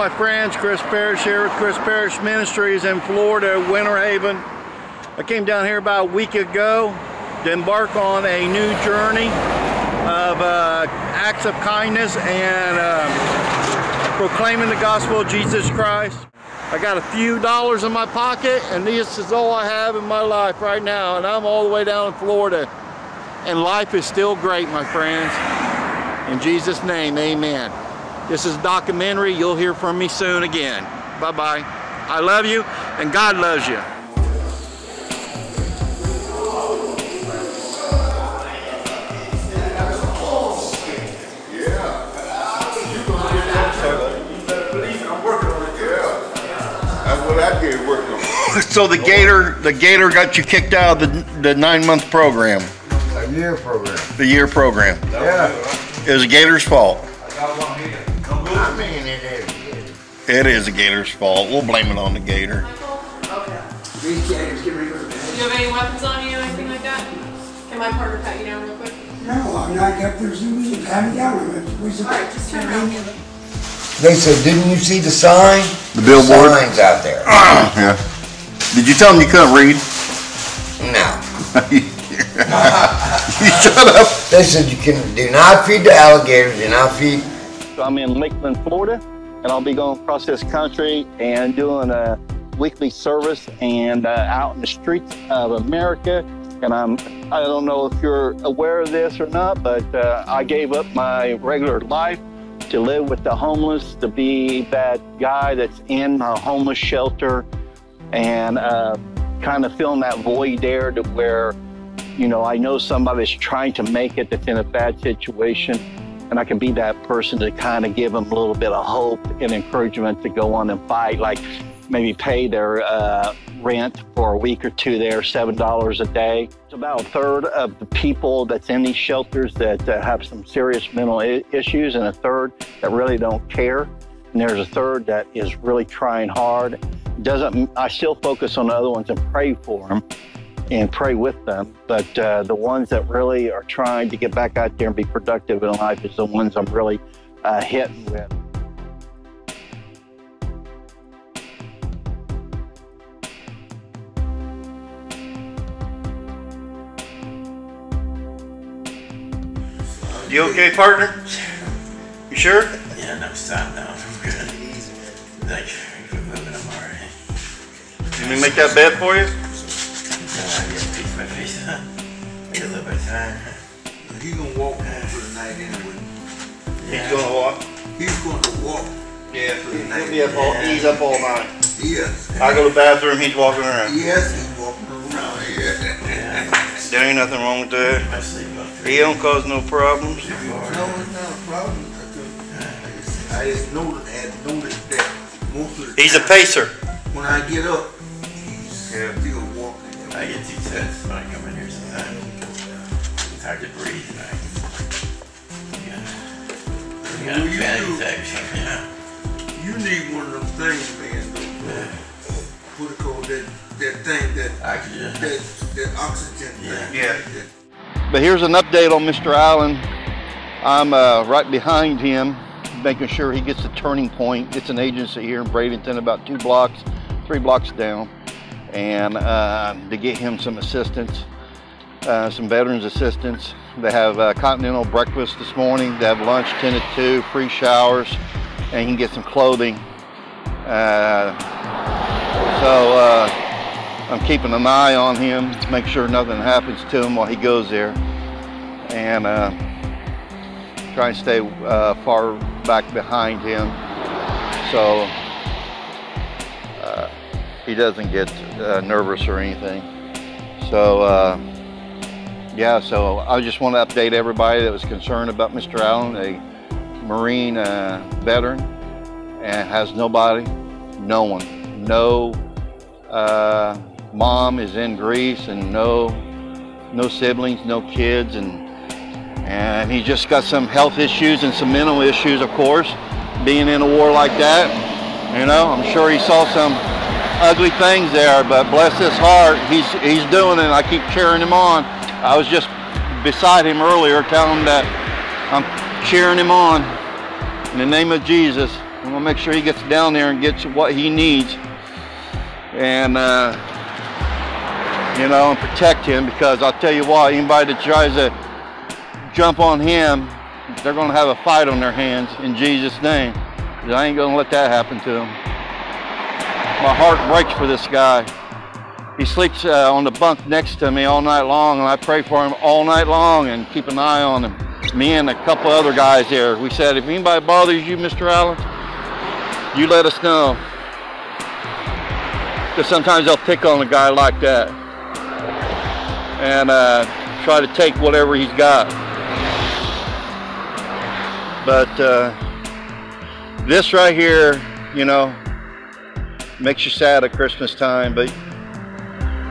My friends. Chris Parrish here with Chris Parrish Ministries in Florida, Winter Haven. I came down here about a week ago to embark on a new journey of uh, acts of kindness and uh, proclaiming the gospel of Jesus Christ. I got a few dollars in my pocket, and this is all I have in my life right now, and I'm all the way down in Florida. And life is still great, my friends. In Jesus' name, amen. This is documentary. You'll hear from me soon again. Bye-bye. I love you, and God loves you. That's what I did working on. So the Gator, the Gator got you kicked out of the, the nine-month program, A year program. the year program. Yeah. It was the Gator's fault. I mean, it is. It is the Gator's fault. We'll blame it on the Gator. These gators, get rid of. Do you have any weapons on you anything like that? Can my partner pat you down real quick? No, I'm not up there, so we just have it down. Alright, just turn around. They said, didn't you see the sign? The billboard? Signs out there. Ah, yeah. Did you tell him you couldn't read? No. you shut up. They said you can, do not feed the alligators, do not feed. I'm in Lakeland, Florida, and I'll be going across this country and doing a weekly service and uh, out in the streets of America. And I'm, I don't know if you're aware of this or not, but uh, I gave up my regular life to live with the homeless, to be that guy that's in a homeless shelter and uh, kind of filling that void there to where, you know, I know somebody's trying to make it that's in a bad situation and I can be that person to kind of give them a little bit of hope and encouragement to go on and fight, like maybe pay their uh, rent for a week or two there, seven dollars a day. It's about a third of the people that's in these shelters that uh, have some serious mental issues, and a third that really don't care. And there's a third that is really trying hard. Doesn't I still focus on the other ones and pray for them and pray with them. But uh, the ones that really are trying to get back out there and be productive in life is the ones I'm really uh, hitting with. You okay, partner? You sure? Yeah, no, stop now. I'm good. Thank you for moving. I'm alright. Let me make that bed for you? I get to pick my face up. Get a little bit of time. He gonna walk home for the night anyway. He's gonna walk. He's gonna walk. Yeah, he'll be up all, he's up all night. Yes. I go to the bathroom, he's walking around. Yes, he's walking around here. There ain't nothing wrong with that. I sleep up He don't cause no problems. No, it's not a problem. I just noticed, I had noticed that most of the He's a pacer. When I get up, he's Yeah. still. I get too tense when I come in here sometimes. It's hard to breathe. And I, yeah. I got a Well, you panic attack or something, yeah. You need one of them things, man. though. What it called that that thing that Oxygen. that that oxygen Yeah. thing. Yeah. That- But here's an update on Mr. Allen. I'm uh, right behind him, making sure he gets the turning point. It's an agency here in Bradenton, about two blocks, three blocks down, and uh, to get him some assistance, uh, some veterans assistance. They have uh, continental breakfast this morning. They have lunch 10 to 2, free showers, and he can get some clothing. Uh, so uh, I'm keeping an eye on him, make sure nothing happens to him while he goes there, and uh, try and stay far back behind him so he doesn't get uh, nervous or anything. So uh, yeah, so I just want to update everybody that was concerned about Mr. Allen, a Marine uh, veteran, and has nobody, no one, no uh, mom is in Greece and no no siblings, no kids, and and he just got some health issues and some mental issues, of course, being in a war like that. You know, I'm sure he saw some ugly things there, but bless his heart, he's he's doing it. I keep cheering him on. I was just beside him earlier, telling him that I'm cheering him on in the name of Jesus. I'm gonna make sure he gets down there and gets what he needs, and uh, you know, and protect him because I'll tell you what, anybody that tries to jump on him, they're gonna have a fight on their hands in Jesus' name. I ain't gonna let that happen to him. My heart breaks for this guy. He sleeps uh, on the bunk next to me all night long, and I pray for him all night long and keep an eye on him. Me and a couple other guys here. We said, if anybody bothers you, Mr. Allen, you let us know. Because sometimes they'll pick on a guy like that and uh, try to take whatever he's got. But uh, this right here, you know, makes you sad at Christmas time. But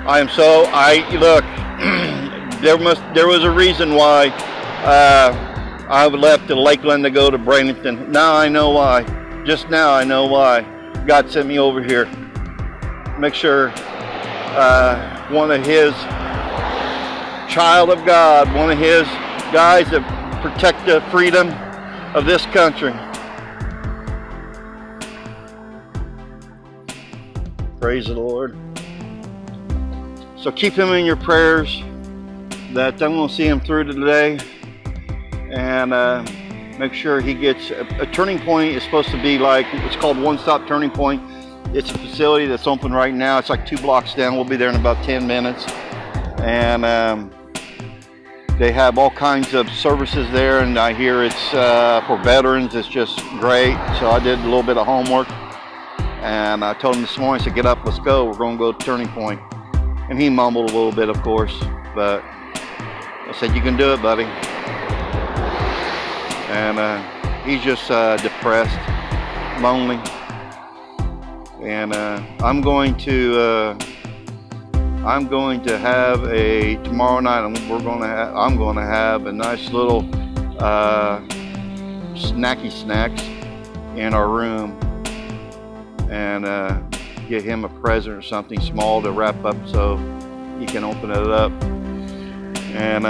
I am so I look. there must there was a reason why uh, I would left to Lakeland to go to Bradenton. Now I know why. Just now I know why God sent me over here. Make sure uh, one of His child of God, one of His guys that protect the freedom of this country. Praise the Lord. So keep him in your prayers that I'm going to see him through today. And uh, make sure he gets a, a, turning point is supposed to be like it's called one stop turning point. It's a facility that's open right now. It's like two blocks down. We'll be there in about 10 minutes. And um, they have all kinds of services there. And I hear it's uh, for veterans it's just great. So I did a little bit of homework and I told him this morning I said get up let's go we're going to go to turning Point. and he mumbled a little bit of course but I said you can do it buddy and uh, he's just uh, depressed, lonely, and uh, I'm going to uh, I'm going to have a tomorrow night. We're going to have, I'm going to have a nice little uh, snacky snacks in our room, and uh, get him a present or something small to wrap up so he can open it up, and.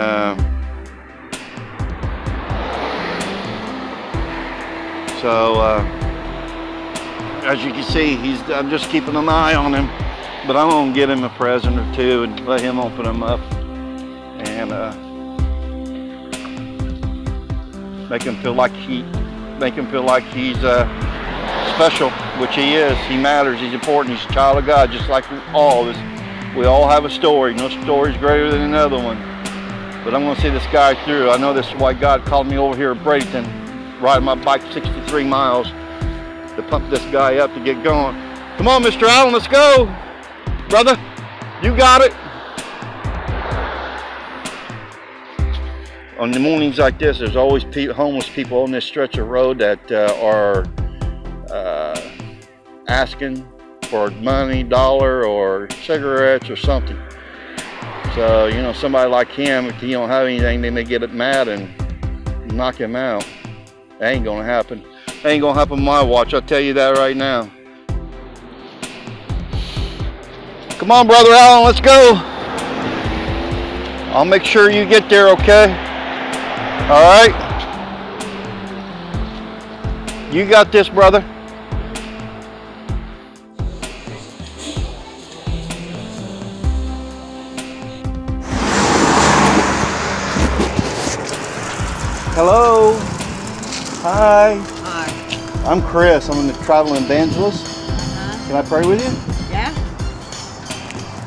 So uh, as you can see, he's I'm just keeping an eye on him, but I'm gonna get him a present or two and let him open them up and uh, make him feel like he make him feel like he's uh, special, which he is. He matters. He's important. He's a child of God, just like all of us. We all have a story. No story is greater than another one. But I'm going to see this guy through. I know this is why God called me over here at Bradenton riding my bike 63 miles to pump this guy up to get going. Come on, Mr. Allen, let's go. Brother, you got it. On the mornings like this, there's always homeless people on this stretch of road that uh, are uh, asking for money, dollar, or cigarettes or something. So, you know, somebody like him, if he don't have anything, they may get mad and knock him out. That ain't gonna happen. That ain't gonna happen my watch, I'll tell you that right now. Come on, Brother Allen, let's go. I'll make sure you get there, okay? All right? You got this, brother. Hi. Hi. I'm Chris. I'm a traveling evangelist. Uh-huh. Can I pray with you? Yeah?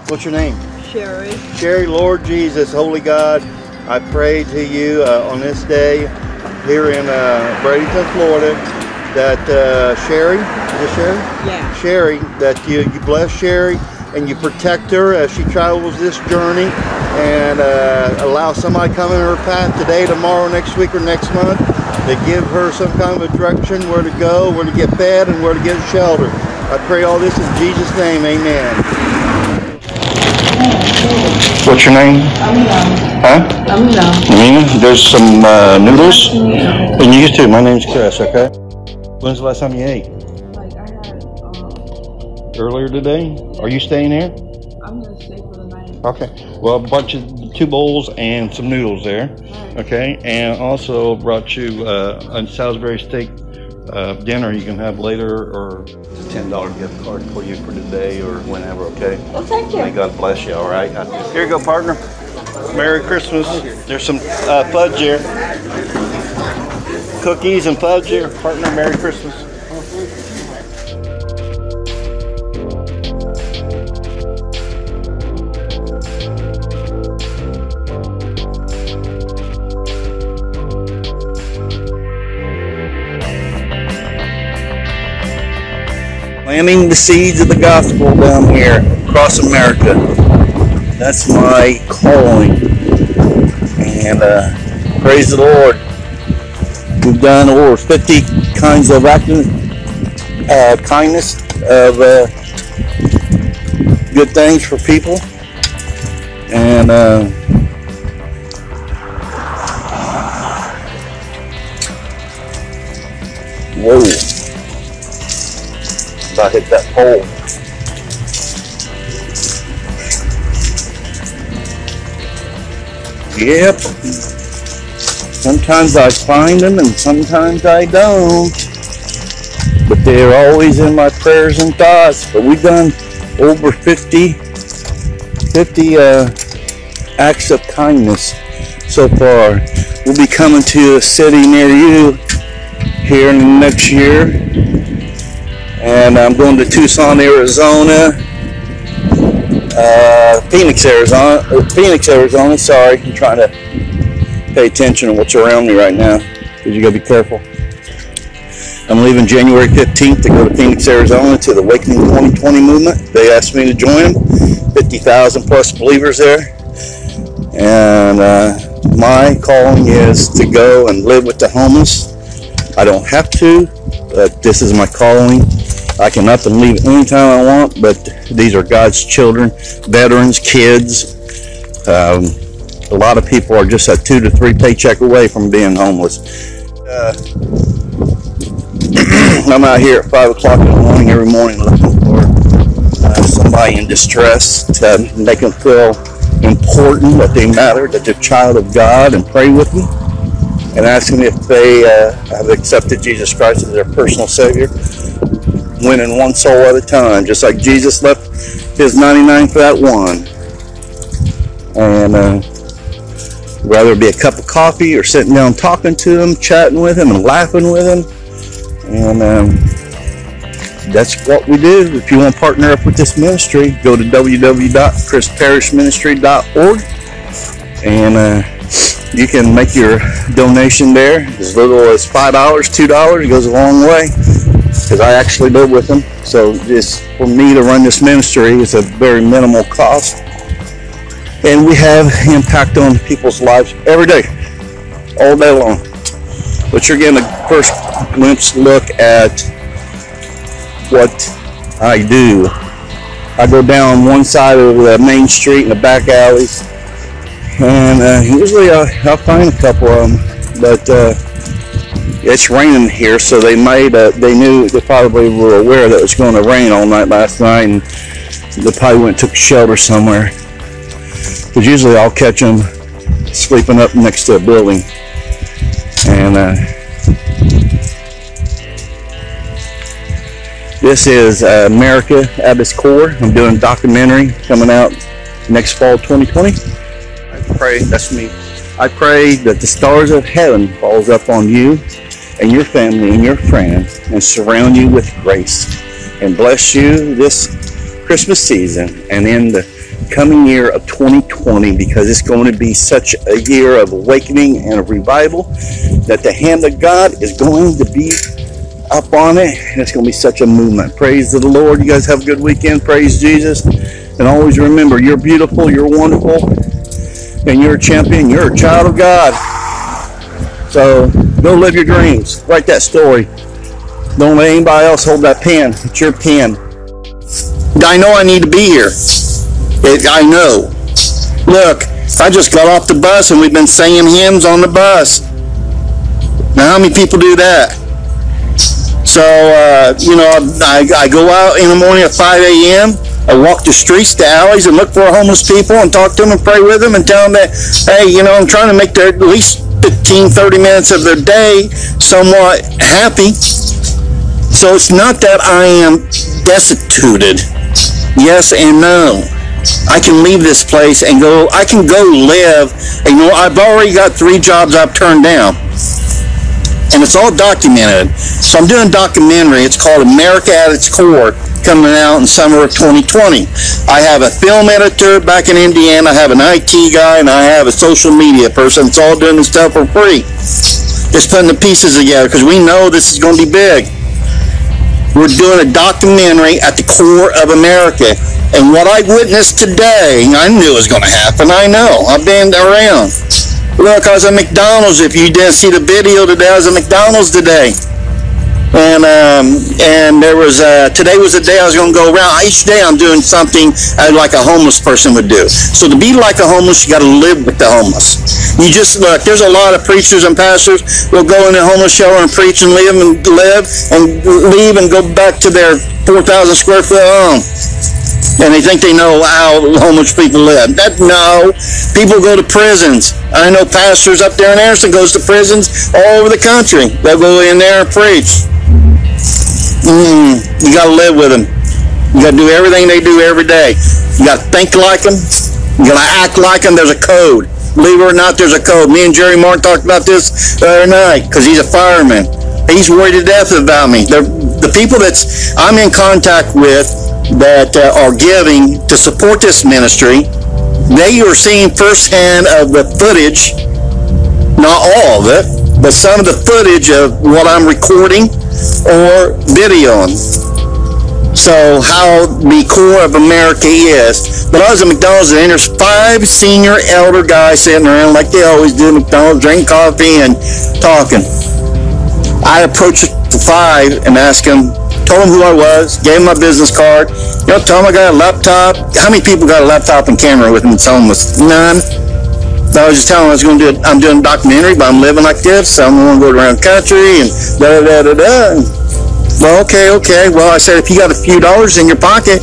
What's your name? Sherry. Sherry, Lord Jesus, Holy God, I pray to you uh, on this day here in uh, Bradenton, Florida, that uh, Sherry, is it Sherry? Yeah. Sherry, that you, you bless Sherry and you protect her as she travels this journey and uh, allow somebody come in her path today, tomorrow, next week, or next month to give her some kind of a direction where to go, where to get fed, and where to get shelter. I pray all this in Jesus' name, amen. What's your name? Amina. Huh? Amina. Amina, there's some uh, noodles. And you too. My name's Chris, okay? When's the last time you ate? Like I had, um, Earlier today? Are you staying here? I'm gonna stay for the night. Okay. Well, a bunch of two bowls and some noodles there. Okay. And also brought you uh, a Salisbury steak uh, dinner you can have later, or it's a ten dollar gift card for you for today or whenever. Okay. Well, thank you. May. God bless you. All right. Here you go, partner. Merry Christmas. There's some uh, fudge here. Cookies and fudge here, partner. Merry Christmas. Planting the seeds of the gospel down here across America. That's my calling. And uh, praise the Lord. We've done over 50 kinds of acting, uh, kindness of uh, good things for people. And uh, whoa hit that pole. Yep. Sometimes I find them and sometimes I don't. But they're always in my prayers and thoughts. But we've done over 50, 50 uh, acts of kindness so far. We'll be coming to a city near you here in the next year and I'm going to Tucson, Arizona, uh, Phoenix, Arizona, or Phoenix, Arizona. Sorry, I'm trying to pay attention to what's around me right now because you gotta be careful. I'm leaving January 15th to go to Phoenix, Arizona to the Awakening 2020 movement. They asked me to join them. 50,000 plus believers there, and uh, my calling is to go and live with the homeless. I don't have to, but this is my calling. I can up and leave anytime I want, but these are God's children, veterans, kids. Um, a lot of people are just a two to three paycheck away from being homeless. Uh, I'm out here at five o'clock in the morning every morning looking for uh, somebody in distress to make them feel important, that they matter, that they're child of God, and pray with me and ask them if they uh, have accepted Jesus Christ as their personal Savior winning one soul at a time, just like Jesus left his 99 for that one. And uh, whether it be a cup of coffee or sitting down talking to him, chatting with him, and laughing with him. And um, that's what we do. If you want to partner up with this ministry, go to www.chrisparishministry.org and uh, you can make your donation there as little as $5, $2. It goes a long way because I actually live with them. So just for me to run this ministry is a very minimal cost. And we have impact on people's lives every day, all day long. But you're getting a first glimpse look at what I do. I go down one side of the main street in the back alleys, and uh, usually I'll, I'll find a couple of them. But uh, it's raining here, so they made uh, they knew they probably were aware that it was going to rain all night last night, and they probably went took shelter somewhere. Because usually I'll catch them sleeping up next to a building, and uh, this is uh, America at its core. I'm doing a documentary coming out next fall, 2020. I pray that's me. I pray that the stars of heaven falls up on you and your family and your friends and surround you with grace and bless you this Christmas season and in the coming year of 2020 because it's going to be such a year of awakening and of revival that the hand of God is going to be up on it and it's going to be such a movement. Praise the Lord. You guys have a good weekend. Praise Jesus. And always remember, you're beautiful, you're wonderful, and you're a champion. You're a child of God. So go live your dreams. Write that story. Don't let anybody else hold that pen. It's your pen. I know I need to be here. It, I know. Look, I just got off the bus and we've been singing hymns on the bus. Now, how many people do that? So, uh, you know, I, I go out in the morning at 5 a.m. I walk the streets, the alleys, and look for homeless people and talk to them and pray with them and tell them that, hey, you know, I'm trying to make their at least 15, 30 minutes of their day somewhat happy. So it's not that I am destituted. Yes and no. I can leave this place and go, I can go live. You know, I've already got three jobs I've turned down. And it's all documented. So I'm doing a documentary. It's called America at its Core, coming out in summer of 2020. I have a film editor back in Indiana. I have an IT guy, and I have a social media person. It's all doing this stuff for free. Just putting the pieces together because we know this is going to be big. We're doing a documentary at the core of America. And what I witnessed today, I knew was going to happen. I know. I've been around. Look, I was at McDonald's. If you didn't see the video today, I was at McDonald's today. And um, and there was uh, today was the day I was going to go around. Each day I'm doing something uh, like a homeless person would do. So to be like a homeless, you got to live with the homeless. You just look. There's a lot of preachers and pastors will go in a homeless shelter and preach and live and live and leave and go back to their 4,000 square foot home and they think they know how homeless people live. That no, people go to prisons. I know pastors up there in Anderson goes to prisons all over the country. They'll go in there and preach. Mm, you got to live with them. You got to do everything they do every day. You got to think like them. You got to act like them. There's a code. Believe it or not, there's a code. Me and Jerry Martin talked about this the other night because he's a fireman. He's worried to death about me. They're, the people that's I'm in contact with that uh, are giving to support this ministry, they are seeing firsthand of the footage, not all of it, but some of the footage of what I'm recording or videoing. So how the core of America is. But I was at McDonald's and there's five senior elder guys sitting around like they always do McDonald's, drinking coffee and talking. I approached the five and asked them, told them who I was, gave them my business card. You know, told them I got a laptop. How many people got a laptop and camera with them? Some was none. I was just telling them I was going to do it. I'm doing a documentary, but I'm living like this. So I'm going to go around the country and da da da da da. Well, okay, okay. Well, I said, if you got a few dollars in your pocket,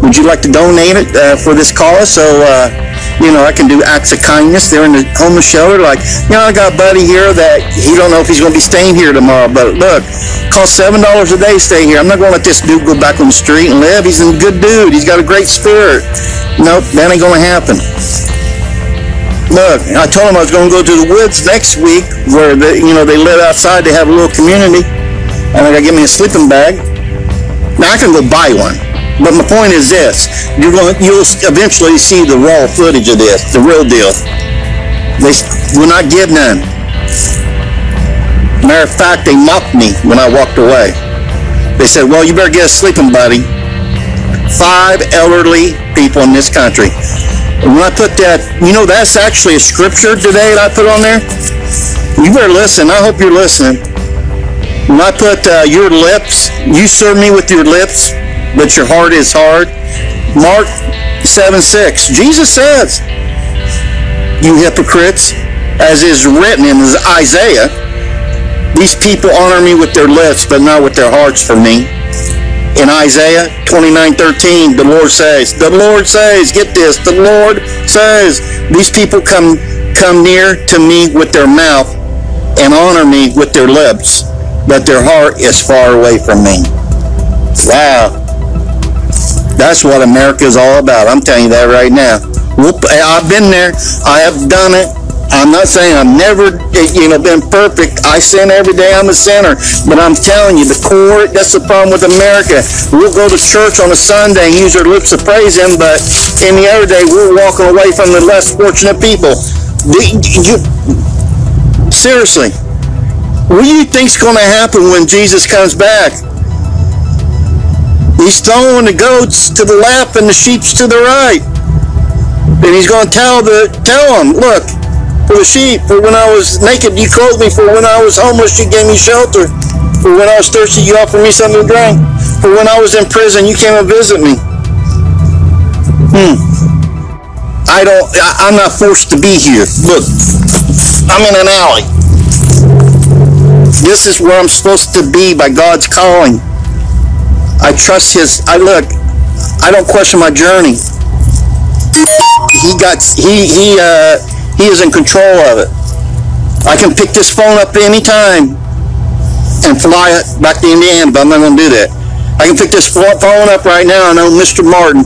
would you like to donate it uh, for this cause? So, uh, you know, I can do acts of kindness. They're in the homeless shelter. Like, you know, I got a buddy here that he don't know if he's going to be staying here tomorrow. But look, cost seven dollars a day stay here. I'm not going to let this dude go back on the street and live. He's a good dude. He's got a great spirit. Nope, that ain't going to happen. Look, I told him I was going to go to the woods next week where they, you know, they live outside. They have a little community, and I got to get me a sleeping bag. Now I can go buy one, but my point is this: you're going, you'll eventually see the raw footage of this, the real deal. They will not give none. Matter of fact, they mocked me when I walked away. They said, "Well, you better get a sleeping buddy." Five elderly people in this country. And when I put that, you know, that's actually a scripture today that I put on there. You better listen. I hope you're listening. When I put uh, your lips, you serve me with your lips, but your heart is hard. Mark 7 6. Jesus says, You hypocrites, as is written in Isaiah, these people honor me with their lips, but not with their hearts for me. In Isaiah 29:13, the Lord says, the Lord says, get this, the Lord says, these people come come near to me with their mouth and honor me with their lips, but their heart is far away from me. Wow. That's what America is all about. I'm telling you that right now. Whoop, eh, I've been there. I have done it. I'm not saying I've never, eh, you know, been perfect. I sin every day. I'm a sinner. But I'm telling you, the core, that's the problem with America. We'll go to church on a Sunday and use our lips to praise Him, but in the other day, we're walking away from the less fortunate people. You, seriously, what do you think's going to happen when Jesus comes back? He's throwing the goats to the left and the sheep's to the right. And he's going to tell the tell them, look, for the sheep, for when I was naked, you clothed me. For when I was homeless, you gave me shelter. For when I was thirsty, you offered me something to drink. For when I was in prison, you came and visit me. Hmm. I don't. I, I'm not forced to be here. Look, I'm in an alley. This is where I'm supposed to be by God's calling. I trust His. I look. I don't question my journey. He got. He he. Uh, he is in control of it. I can pick this phone up anytime. and fly it back to Indiana, but I'm not going to do that. I can pick this phone up right now. I know Mr. Martin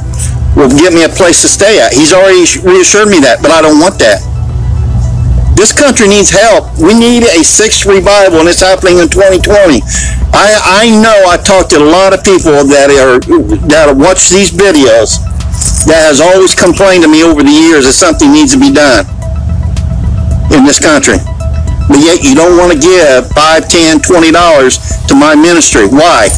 will get me a place to stay at. He's already reassured me that, but I don't want that. This country needs help. We need a sixth revival, and it's happening in 2020. I, I know I talked to a lot of people that are that watch these videos that has always complained to me over the years that something needs to be done in this country. But yet you don't want to give five, ten, twenty dollars to my ministry. Why?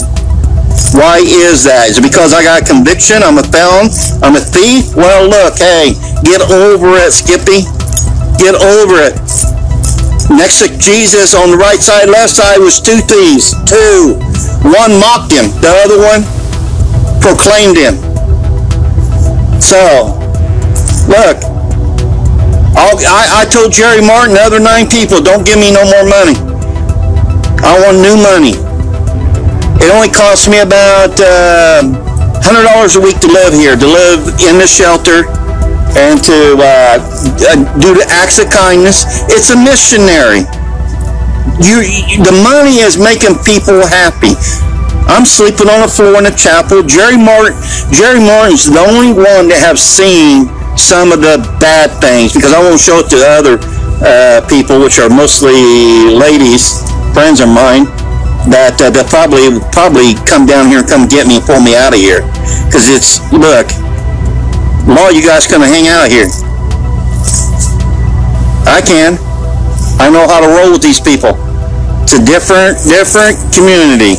Why is that? Is it because I got conviction? I'm a felon? I'm a thief? Well, look, hey, get over it, Skippy. Get over it. Next to Jesus on the right side, left side was two thieves. Two. One mocked him. The other one proclaimed him. So, look, I, I told Jerry Martin, the other nine people, don't give me no more money. I want new money. It only costs me about uh, hundred dollars a week to live here, to live in the shelter, and to uh, uh, do the acts of kindness. It's a missionary. You, the money is making people happy. I'm sleeping on the floor in the chapel. Jerry Martin, Jerry Martin's the only one that have seen some of the bad things because I won't show it to other uh, people, which are mostly ladies, friends of mine, that uh, they'll probably probably come down here and come get me and pull me out of here because it's look, law, you guys and hang out here. I can. I know how to roll with these people. It's a different, different community.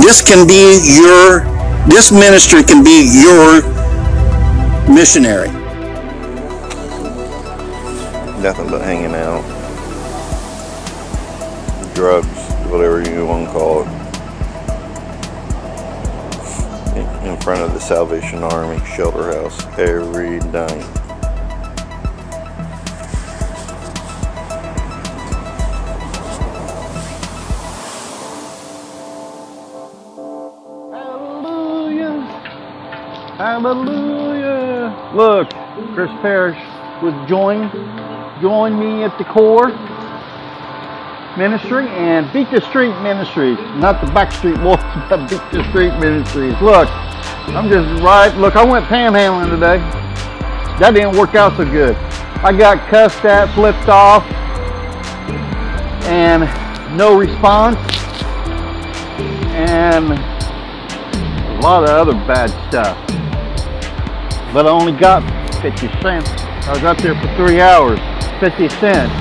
This can be your, this ministry can be your missionary. Nothing but hanging out. Drugs, whatever you want to call it. Front of the Salvation Army shelter house every day. Hallelujah. Hallelujah. Look, Chris Parrish was joined, join me at the core ministry and Beat the Street Ministries. Not the Backstreet Boys, but Beat the Street Ministries. Look, I'm just right. Look, I went panhandling today. That didn't work out so good. I got cussed at, flipped off, and no response. And a lot of other bad stuff. But I only got 50 cents. I was out there for three hours, 50 cents.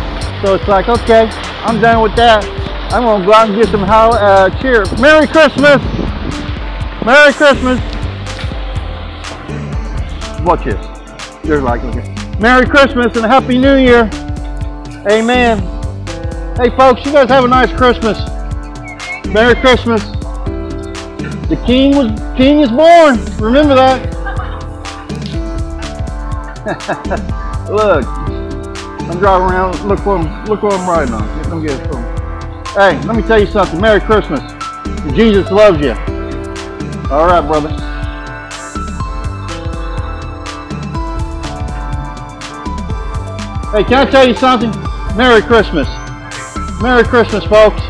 So it's like, okay, I'm done with that. I'm gonna go out and get some how, uh, cheer. Merry Christmas! Merry Christmas! Watch this. You're like, okay. Merry Christmas and Happy New Year! Amen. Hey folks, you guys have a nice Christmas. Merry Christmas. The king was king is born. Remember that. look, I'm driving around. Look what I'm, look what I'm riding on. Get it from. Hey, let me tell you something. Merry Christmas. Jesus loves you. All right, brother. Hey, can I tell you something? Merry Christmas. Merry Christmas, folks.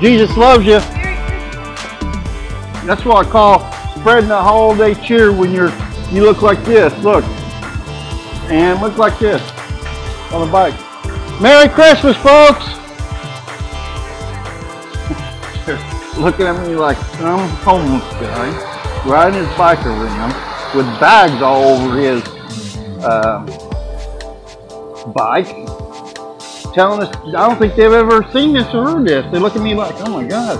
Jesus loves you. That's what I call spreading the holiday cheer when you're you look like this. Look. And look like this on a bike. Merry Christmas, folks! Looking at me like some homeless guy riding his bike around with bags all over his uh, bike, telling us, I don't think they've ever seen this or heard this. They look at me like, oh my God.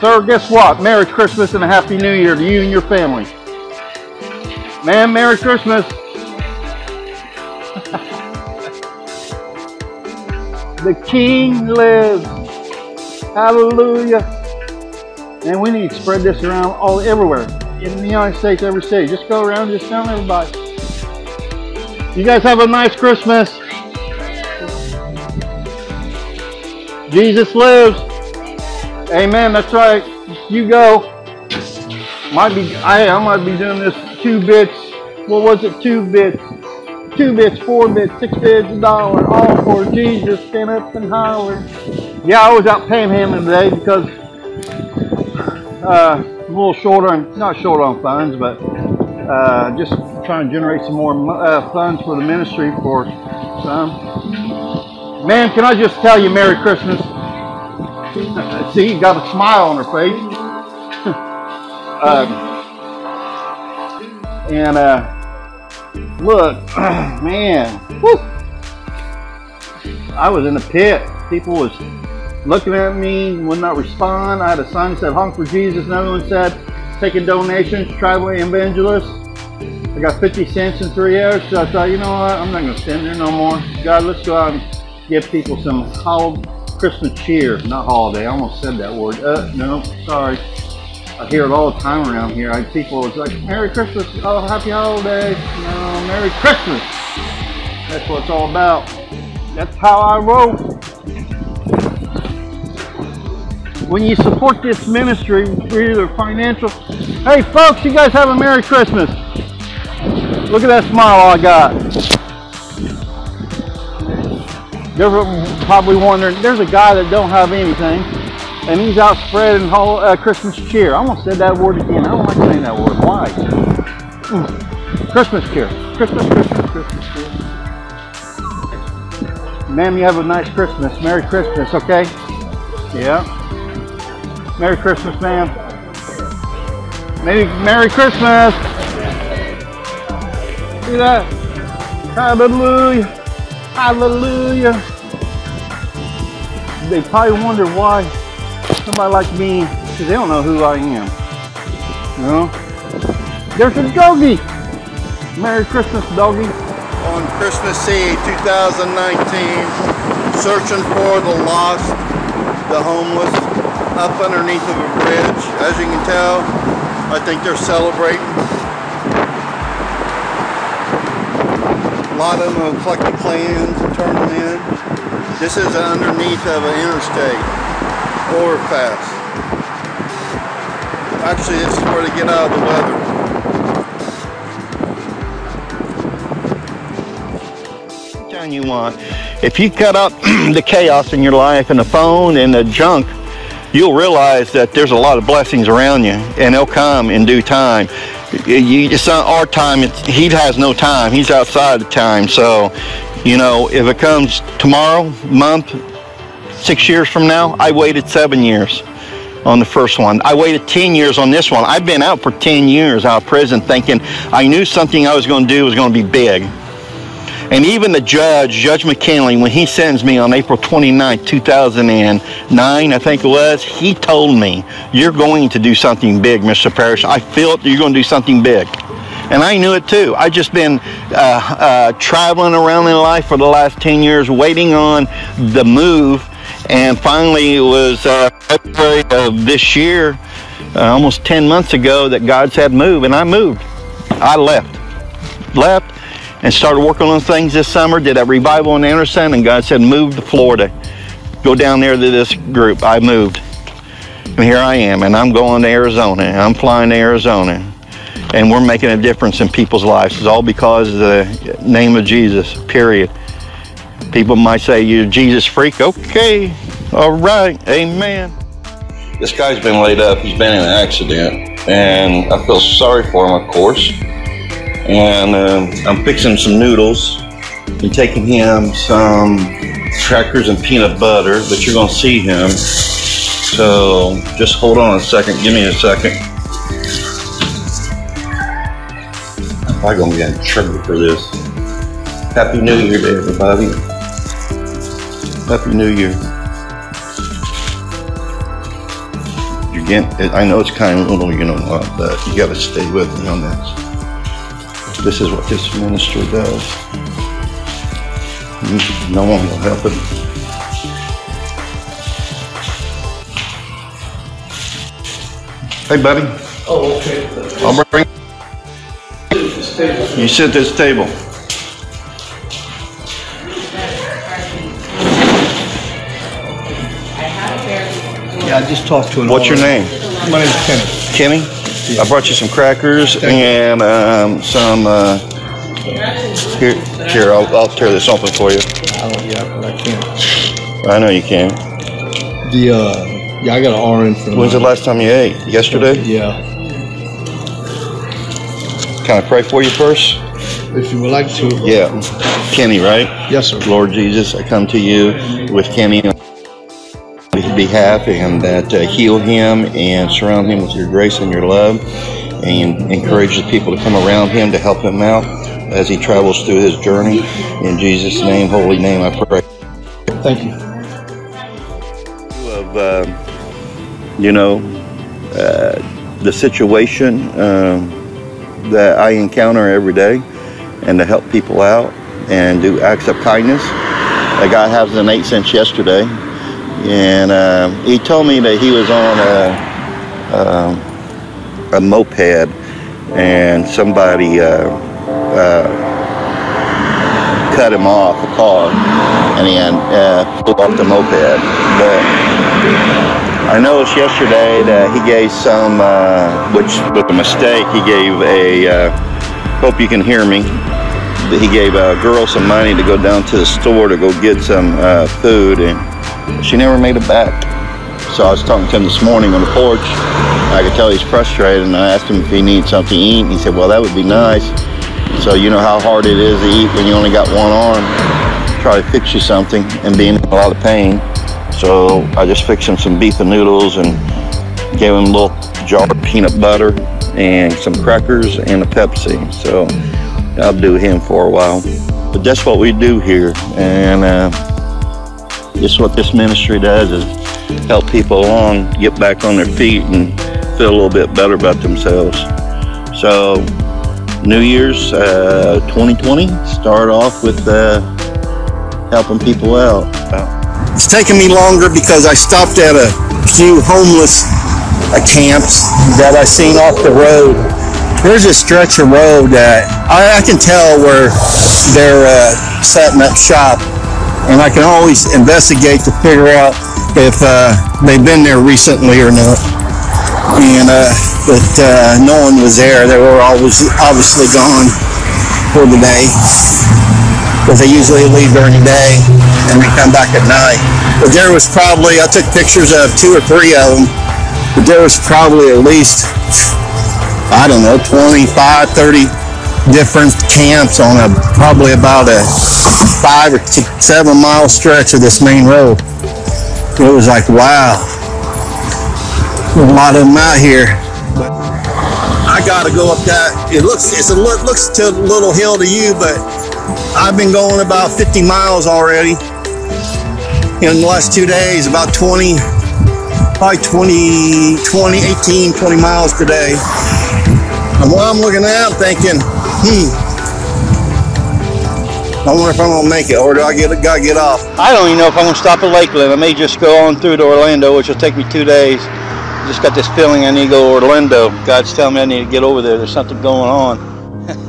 Sir, guess what? Merry Christmas and a Happy New Year to you and your family. Man, Merry Christmas. the King lives. Hallelujah. And we need to spread this around all everywhere. In the United States, every state. Just go around, just tell everybody. You guys have a nice Christmas. Jesus lives. Amen. That's right. You go. Might be I, I might be doing this two bits. What was it? Two bits. two bits, four bits, six bits, a dollar, all for Jesus, stand up and holler. Yeah, I was out panhandling today because uh, little short on, not short on funds, but uh, just trying to generate some more uh, funds for the ministry for some. Man, can I just tell you Merry Christmas? See, got a smile on her face. uh, and uh, look, man, I was in the pit. People was looking at me, would not respond. I had a sign that said "Honk for Jesus." Another one said, "Taking donations, traveling evangelist." I got 50 cents in three hours, so I thought, you know what? I'm not going to stand there no more. God, let's go out and give people some hol- Christmas cheer, not holiday. I almost said that word. Uh, no, sorry. I hear it all the time around here. I people it's like Merry Christmas, oh Happy Holidays, no Merry Christmas. That's what it's all about. That's how I roll. When you support this ministry, through either financial. Hey folks, you guys have a Merry Christmas. Look at that smile I got. You're probably wondering, there's a guy that don't have anything and he's out spreading whole uh, Christmas cheer. I almost said that word again. I don't like saying that word. Why? Christmas cheer. Christmas, Christmas, Christmas cheer. Ma'am, you have a nice Christmas. Merry Christmas, okay? Yeah. Merry Christmas, ma'am. Maybe Merry Christmas. See that? Hallelujah. Hallelujah. They probably wonder why somebody like me, because they don't know who I am. You know? There's a doggy. Merry Christmas, doggy. on Christmas Eve 2019, searching for the lost, the homeless, up underneath of a bridge. As you can tell, I think they're celebrating. A lot of them have collected clams and turned them in. This is underneath of an interstate, overpass. Actually, this is where they get out of the weather. you one. If you cut up the chaos in your life and the phone and the junk, you'll realize that there's a lot of blessings around you, and they'll come in due time. You, it's not our time. He has no time. He's outside of time. So, you know, if it comes tomorrow, month, six years from now, I waited seven years on the first one. I waited 10 years on this one. I've been out for 10 years out of prison thinking I knew something I was going to do was going to be big. And even the judge, Judge McKinley, when he sends me on April 29, 2009, I think it was, he told me, you're going to do something big, Mr. Parrish. I feel it, you're going to do something big. And I knew it too. I just been uh, uh, traveling around in life for the last 10 years, waiting on the move. And finally, it was uh, February of this year, uh, almost 10 months ago, that God said move, and I moved. I left. Left and started working on things this summer. Did a revival in Anderson, and God said, move to Florida. Go down there to this group. I moved. And here I am, and I'm going to Arizona. I'm flying to Arizona. And we're making a difference in people's lives. It's all because of the name of Jesus, period. People might say, you're a Jesus freak. Okay, all right, amen. This guy's been laid up. He's been in an accident. And I feel sorry for him, of course and um, I'm fixing some noodles and taking him some crackers and peanut butter, but you're gonna see him. So just hold on a second, give me a second. I'm probably gonna get in trouble for this. Happy New Year to everybody. Happy New Year. You're getting, I know it's kind of little, you know, uh, but you gotta stay with me on this. This is what this ministry does. No one will help him. Hey, buddy. Oh, okay. I'll bring. You sit at this table. Yeah, I just talked to an. What's your name? My name's Kenneth. Kenny. I brought you some crackers and um, some. Uh, here, Here, I'll, I'll tear this open for you. I don't, yeah, but I can't. I know you can. The, uh, yeah, I got an RN for When's the last time you ate? Yesterday? Yeah. Can I pray for you first? If you would like to. Yeah. Kenny, right? Yes, sir. Lord Jesus, I come to you with Kenny behalf and that uh, heal him and surround him with your grace and your love and encourage the people to come around him to help him out as he travels through his journey. In Jesus' name, holy name, I pray. Thank you. Of, uh, you know, uh, the situation um, that I encounter every day and to help people out and do acts of kindness. A guy has an eight cents yesterday, and uh, he told me that he was on a, a, a moped and somebody uh, uh, cut him off a car and he uh, pulled off the moped. But I noticed yesterday that he gave some, uh, which was a mistake, he gave a, uh, hope you can hear me, he gave a girl some money to go down to the store to go get some uh, food and she never made it back. So I was talking to him this morning on the porch. I could tell he's frustrated and I asked him if he needs something to eat and he said, well, that would be nice. So you know how hard it is to eat when you only got one arm. Try to fix you something and be in a lot of pain. So I just fixed him some beef and noodles and gave him a little jar of peanut butter and some crackers and a Pepsi. So I'll do him for a while. But that's what we do here. And uh, just what this ministry does is help people along get back on their feet and feel a little bit better about themselves. So New Year's uh, 2020, start off with uh, helping people out. It's taken me longer because I stopped at a few homeless uh, camps that I seen off the road. There's a stretch of road that I, I can tell where they're uh, setting up shop, and I can always investigate to figure out if uh, they've been there recently or not. And uh, but uh, no one was there. They were always obviously gone for the day because they usually leave during the day and they come back at night. But there was probably, I took pictures of two or three of them, but there was probably at least, I don't know, 25, 30 different camps on a, probably about a five or seven mile stretch of this main road. It was like, wow, a lot of them out here. But I gotta go up that, it looks, it's a, look, looks to a little hill to you, but I've been going about 50 miles already in the last two days, about 20, probably 20, 20, 18, 20 miles per day. And while I'm looking at, I'm thinking, hmm, I wonder if I'm gonna make it, or do I get gotta get off? I don't even know if I'm gonna stop at Lakeland. I may just go on through to Orlando, which will take me two days. Just got this feeling I need to go to Orlando. God's telling me I need to get over there. There's something going on.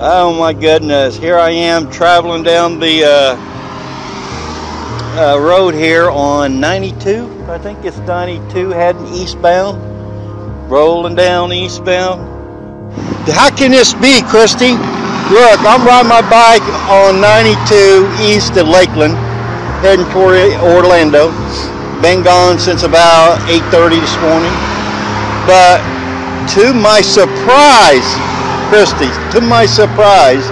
oh my goodness, here I am traveling down the uh, uh, road here on 92. I think it's 92 heading eastbound, rolling down eastbound. How can this be, Christy? Look, I'm riding my bike on 92 east of Lakeland, heading toward Orlando. Been gone since about 8:30 this morning, but to my surprise, Christy, to my surprise,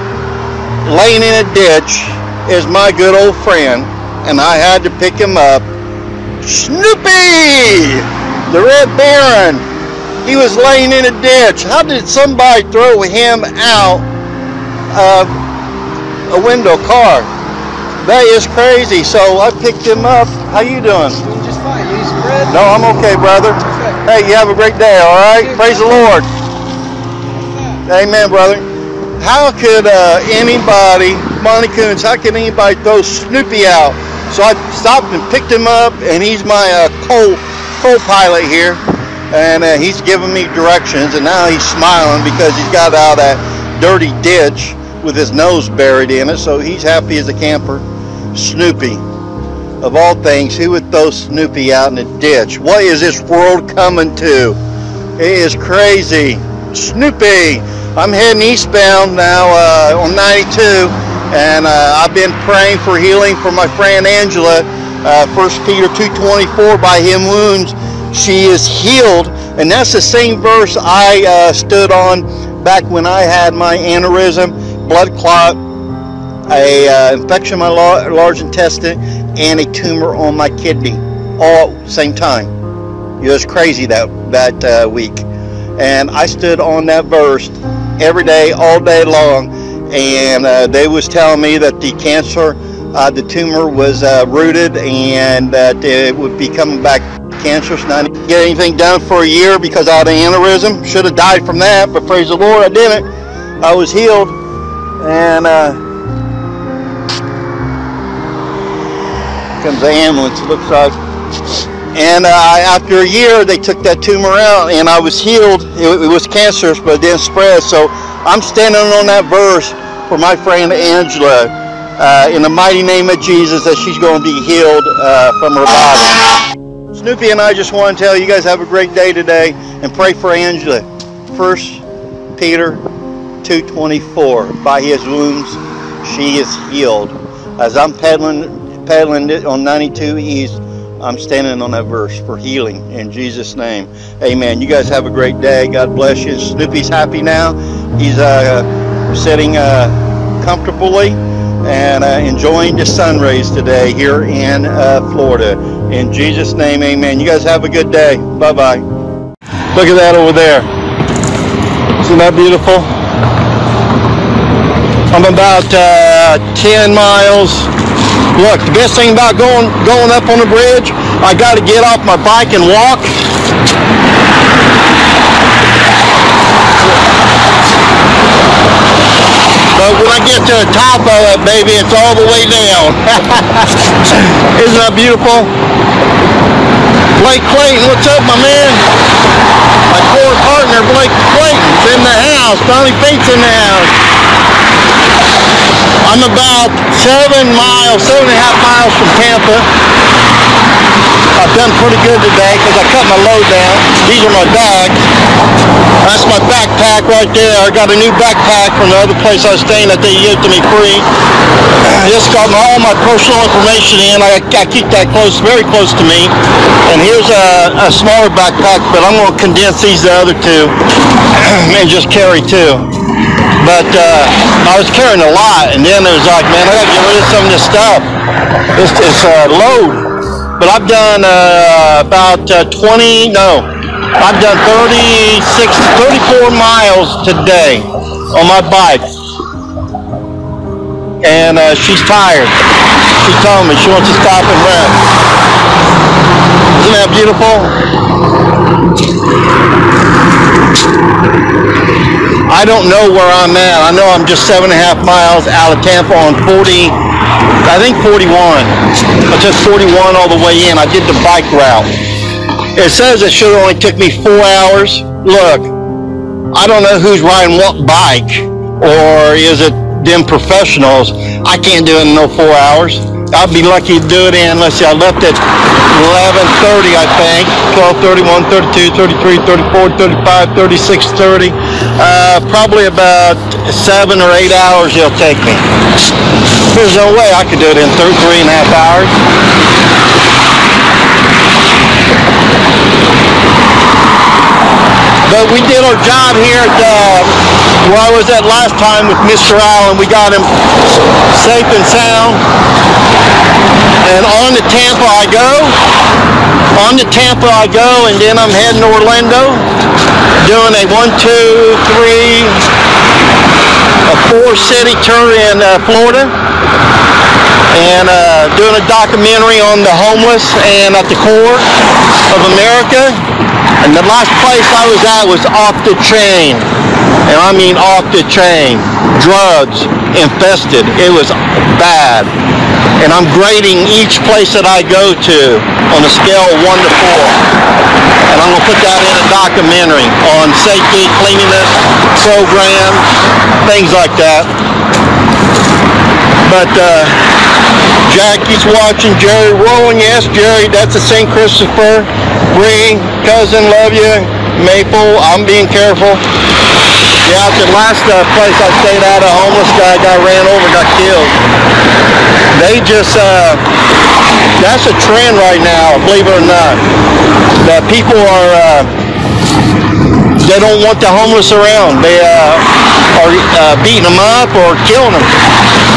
laying in a ditch is my good old friend, and I had to pick him up. Snoopy! The Red Baron! He was laying in a ditch. How did somebody throw him out of a window car? That is crazy. So I picked him up. How you doing? Just fine. You need some bread? No, I'm okay, brother. Hey, you have a great day, all right? Praise the Lord. Amen, brother. How could uh, anybody, Monty Coons, how could anybody throw Snoopy out? So I stopped and picked him up, and he's my uh, co co-pilot here, and uh, he's giving me directions, and now he's smiling because he's got out of that dirty ditch with his nose buried in it, so he's happy as a camper. Snoopy. Of all things, who would throw Snoopy out in a ditch? What is this world coming to? It is crazy. Snoopy. I'm heading eastbound now uh, on 92 And uh, I've been praying for healing for my friend Angela. Uh, 1 Peter 2.24, by him wounds she is healed. And that's the same verse I uh, stood on back when I had my aneurysm, blood clot, a uh, infection in my large intestine, and a tumor on my kidney, all at the same time. It was crazy that that uh, week, and I stood on that verse every day, all day long, and uh, they was telling me that the cancer, uh, the tumor was uh, rooted, and that it would be coming back cancerous. Didn't get anything done for a year because I had an aneurysm. Should have died from that, but praise the Lord, I didn't. I was healed, and uh, comes the ambulance. It looks like. And uh, after a year, they took that tumor out, and I was healed. It, it was cancerous, but it didn't spread. So I'm standing on that verse for my friend Angela, uh, in the mighty name of Jesus, that she's going to be healed uh, from her body. Snoopy and I just want to tell you guys have a great day today, and pray for Angela. First Peter 2:24. By His wounds, she is healed. As I'm pedaling, pedaling it on 92 East. I'm standing on that verse for healing in Jesus' name. Amen. You guys have a great day. God bless you. Snoopy's happy now. He's uh, sitting uh, comfortably and uh, enjoying the sun rays today here in uh, Florida. In Jesus' name, amen. You guys have a good day. Bye bye. Look at that over there. Isn't that beautiful? I'm about uh, 10 miles Look, the best thing about going going up on the bridge, I got to get off my bike and walk. But when I get to the top of it, baby, it's all the way down. Isn't that beautiful? Blake Clayton, what's up, my man? My core partner, Blake Clayton's in the house. Donnie Fate's in the house. I'm about seven miles, seven and a half miles from Tampa. I've done pretty good today because I cut my load down. These are my bags. That's my backpack right there. I got a new backpack from the other place I was staying that they gave to me free. It's got my, all my personal information in. I, I keep that close, very close to me. And here's a, a smaller backpack, but I'm going to condense these the other two and just carry two. But uh, I was carrying a lot, and then it was like, man, I got to get rid of some of this stuff. This uh, load. But I've done uh, about uh, 20, no, I've done 36, 34 miles today on my bike. And uh, she's tired. She told me she wants to stop and rest. Isn't that beautiful? I don't know where I'm at. I know I'm just seven and a half miles out of Tampa on 40, I think 41. I took 41 all the way in. I did the bike route. It says it should only took me four hours. Look, I don't know who's riding what bike, or is it them professionals? I can't do it in no four hours. I'd be lucky to do it in, see, I left at 11.30, I think. 12, 31, 32, 33, 34, 35, 36, 30. Uh, probably about seven or eight hours it'll take me. There's no way I could do it in three, three and a half hours. But we did our job here at uh, where I was at last time with Mr. Allen. We got him safe and sound. And on to Tampa I go. On to Tampa I go, and then I'm heading to Orlando, doing a one, two, three, a four city tour in uh, Florida and uh, doing a documentary on the homeless and at the core of America. And the last place I was at was off the chain. And I mean off the chain. Drugs, infested. It was bad. And I'm grading each place that I go to on a scale of one to four. And I'm going to put that in a documentary on safety, cleanliness, programs, things like that. But uh, Jackie's watching, Jerry rolling. Yes, Jerry, that's a St. Christopher. Bree, cousin, love you. Maple, I'm being careful. Yeah, the last uh, place I stayed at, a homeless guy got ran over, got killed. They just, uh, that's a trend right now, believe it or not. That people are, uh, they don't want the homeless around. They uh, are uh, beating them up or killing them,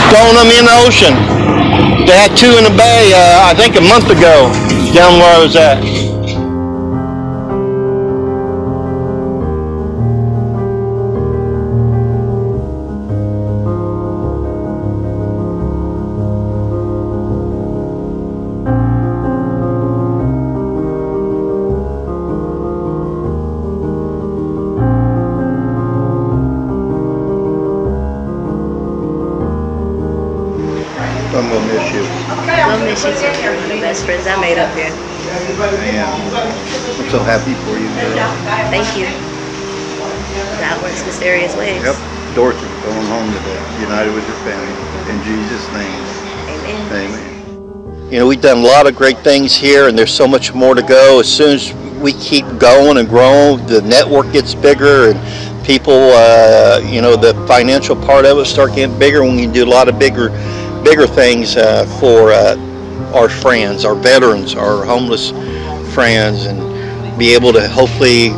throwing them in the ocean. They had two in the bay, uh, I think a month ago, down where I was at. Done a lot of great things here, and there's so much more to go. As soon as we keep going and growing, the network gets bigger, and people, uh, you know, the financial part of it start getting bigger. When we do a lot of bigger, bigger things uh, for uh, our friends, our veterans, our homeless friends, and be able to hopefully,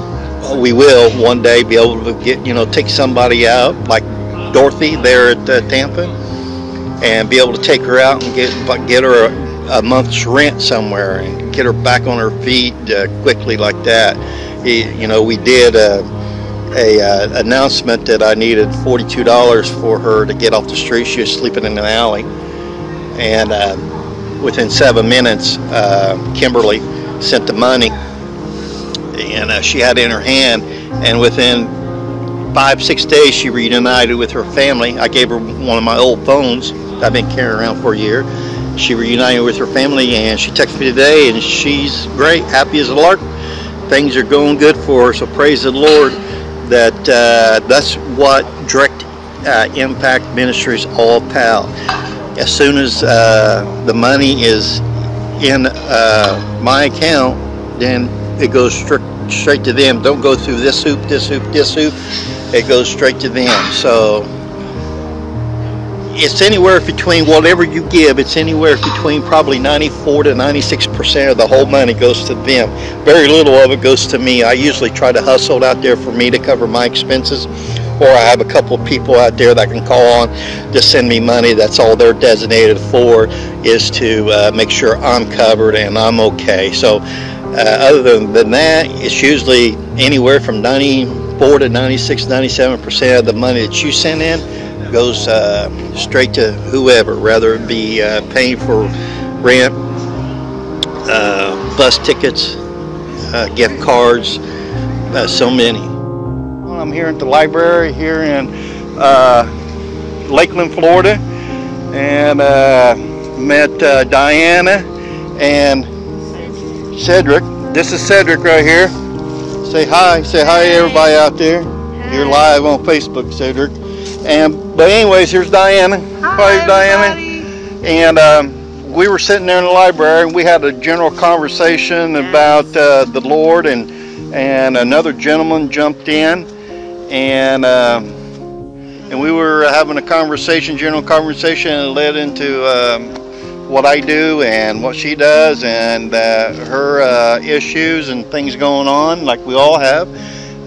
we will one day be able to get, you know, take somebody out like Dorothy there at uh, Tampa, and be able to take her out and get get her a, month's rent somewhere and get her back on her feet uh, quickly like that. You know, we did a, a uh, announcement that I needed forty-two dollars for her to get off the street. She was sleeping in an alley, and uh, within seven minutes, uh, Kimberly sent the money, and uh, she had it in her hand, and within five, six days, she reunited with her family. I gave her one of my old phones that I've been carrying around for a year. She reunited with her family, and she texted me today, and she's great, happy as a lark. Things are going good for her, so praise the Lord that uh, that's what Direct uh, Impact Ministries all about. As soon as uh, the money is in uh, my account, then it goes straight straight to them. Don't go through this hoop, this hoop, this hoop. It goes straight to them. So it's anywhere between whatever you give. It's anywhere between probably 94 to 96 percent of the whole money goes to them. Very little of it goes to me. I usually try to hustle it out there for me to cover my expenses, or I have a couple of people out there that I can call on to send me money. That's all they're designated for is to uh, make sure I'm covered and I'm okay. So. Uh, other than, than that, it's usually anywhere from 94 to 96, 97 percent of the money that you send in goes uh, straight to whoever, rather it be uh, paying for rent, uh, bus tickets, uh, gift cards, uh, so many. Well, I'm here at the library here in uh, Lakeland, Florida, and uh, met uh, Diana and Cedric. This is Cedric right here. Say hi. Say hi to everybody out there. You're live on Facebook, Cedric. And but anyways, here's Diana. Hi, Diana. And um, we were sitting there in the library, and we had a general conversation about uh, the Lord, and and another gentleman jumped in, and um, and we were having a conversation, general conversation, and it led into um, what I do and what she does, and uh, her uh, issues and things going on, like we all have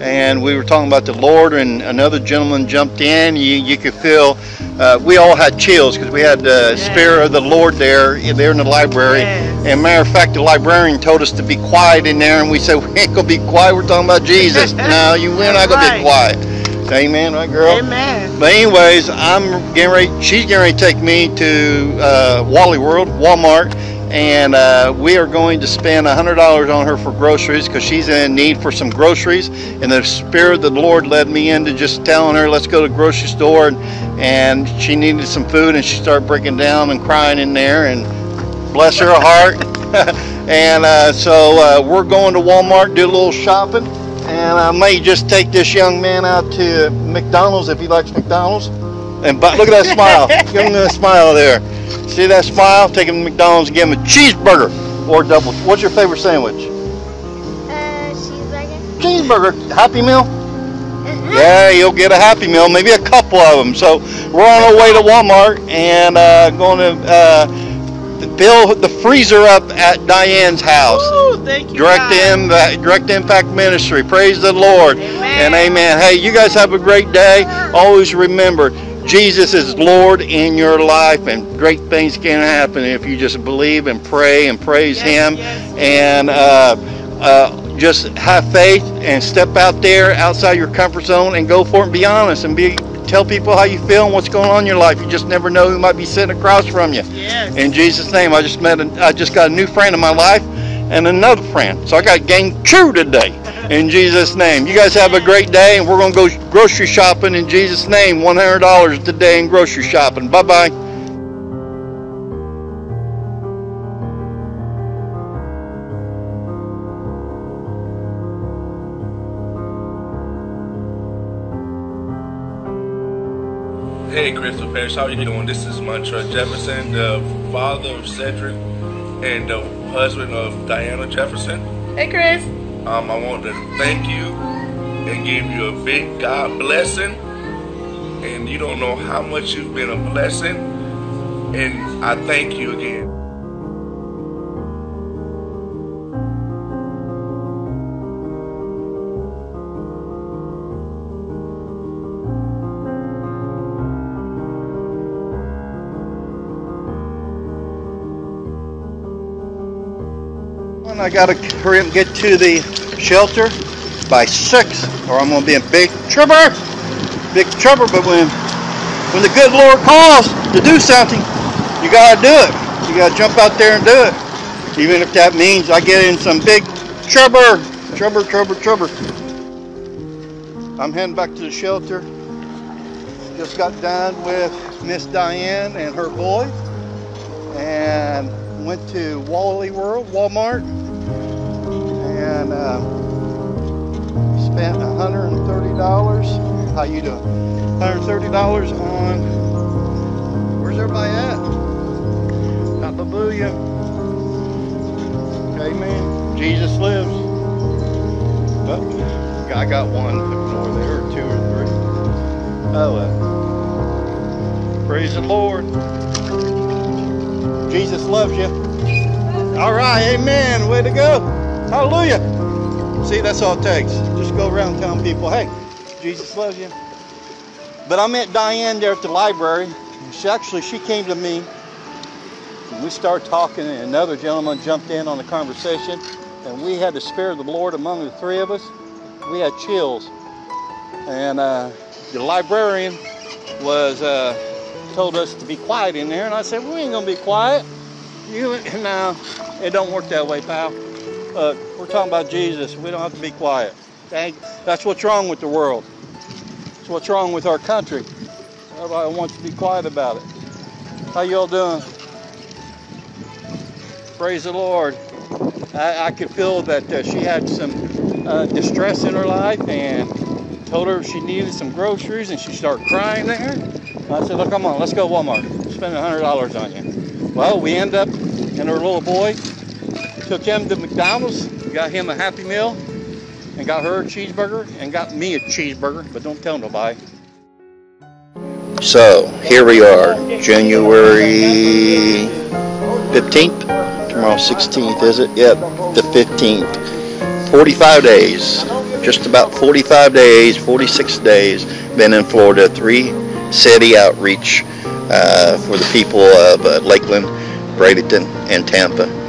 and we were talking about the Lord, and another gentleman jumped in. You, you could feel, uh, we all had chills because we had the Spirit of the Lord there, there in the library. And matter of fact, the librarian told us to be quiet in there, and we said, we ain't gonna be quiet. We're talking about Jesus. no, you we're not gonna be quiet. Amen, right, girl? Amen. But anyways, I'm getting ready. She's getting ready to take me to uh, Wally World, Walmart, and uh, we are going to spend $100 on her for groceries because she's in need for some groceries. And the Spirit of the Lord led me into just telling her, let's go to the grocery store. And, and she needed some food, and she started breaking down and crying in there. And bless her heart. and uh, so uh, we're going to Walmart, do a little shopping. And I may just take this young man out to McDonald's if he likes McDonald's. And but look at that smile. Give him that smile there. See that smile? Take him to McDonald's and give him a cheeseburger or double. What's your favorite sandwich? Uh, cheeseburger. Cheeseburger. Happy Meal? Uh-uh. Yeah, you'll get a Happy Meal, maybe a couple of them. So we're on our way to Walmart and uh, going to uh, fill the freezer up at Diane's house. Ooh, thank you. Direct God. Impact, Direct Impact Ministry. Praise the Lord. And amen. Hey, you guys have a great day. Always remember, Jesus is Lord in your life, and great things can happen if you just believe and pray and praise Him, and uh, uh, just have faith and step out there outside your comfort zone and go for it. And be honest and be tell people how you feel and what's going on in your life. You just never know who might be sitting across from you. Yes. In Jesus' name, I just met. A, I just got a new friend in my life and another friend. So I got gang true today. In Jesus' name. You guys have a great day, and we're going to go grocery shopping in Jesus' name. $100 today in grocery shopping. Bye bye. Hey, Crystal Parrish, how are you doing? This is Montrell Jefferson, the father of Cedric and the husband of Diana Jefferson. Hey, Chris. Um, I want to thank you and give you a big God blessing. And you don't know how much you've been a blessing. And I thank you again. I gotta hurry up and get to the shelter by six, or I'm gonna be in big trouble. Big trouble. But when when the good Lord calls to do something, you gotta do it. You gotta jump out there and do it, even if that means I get in some big trouble, trouble, trouble, trouble. I'm heading back to the shelter. Just got done with Miss Diane and her boy, and went to Wally World, Walmart, and uh, spent $130. How you doing? $130 on. Where's everybody at? Hallelujah. Amen. Jesus lives. Oh, I got one over there, two or three. Oh, uh, praise the Lord. Jesus loves you. All right, amen. Way to go. Hallelujah. See, that's all it takes. Just go around telling people, hey, Jesus loves you. But I met Diane there at the library. She actually, she came to me. And we started talking, and another gentleman jumped in on the conversation. And we had the Spirit of the Lord among the three of us. We had chills. And uh, the librarian was uh, told us to be quiet in there, and I said, "We ain't gonna be quiet." You no, it don't work that way, pal. Look, we're talking about Jesus. We don't have to be quiet. Thank- That's what's wrong with the world. That's what's wrong with our country. Everybody wants to be quiet about it. How y'all doing? Praise the Lord. I, I could feel that uh, she had some uh, distress in her life and told her she needed some groceries and she started crying there. I said, look, come on, let's go Walmart. Spend $100 on you. Well, we end up, and her little boy took him to McDonald's, got him a Happy Meal, and got her a cheeseburger, and got me a cheeseburger, but don't tell nobody. So, here we are, January 15th. Tomorrow 16th, is it? Yep, the 15th. 45 days, just about 45 days, 46 days, been in Florida, three city outreach uh, for the people of uh, Lakeland, Bradenton, and Tampa.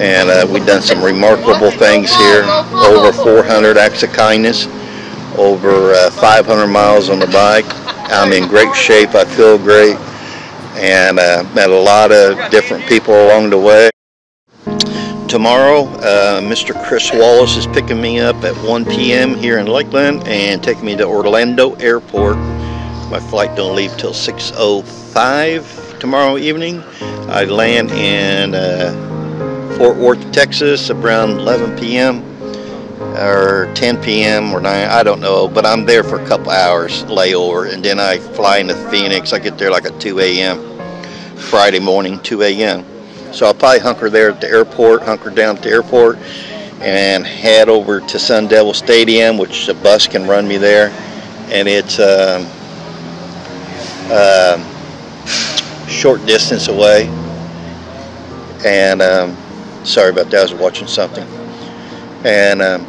And uh, we've done some remarkable things here, over 400 acts of kindness, over uh, 500 miles on the bike. I'm in great shape, I feel great, and uh, met a lot of different people along the way. Tomorrow, uh, Mr. Chris Wallace is picking me up at 1 p.m. here in Lakeland and taking me to Orlando Airport. My flight don't leave till 6:05 tomorrow evening. I land in uh, Fort Worth, Texas, around 11 p.m. or 10 p.m. or 9. I don't know, but I'm there for a couple hours layover, and then I fly into Phoenix. I get there like at 2 a.m. Friday morning, 2 a.m. So I'll probably hunker there at the airport, hunker down at the airport, and head over to Sun Devil Stadium, which a bus can run me there, and it's um, um, short distance away. And um, sorry about that, I was watching something. And um,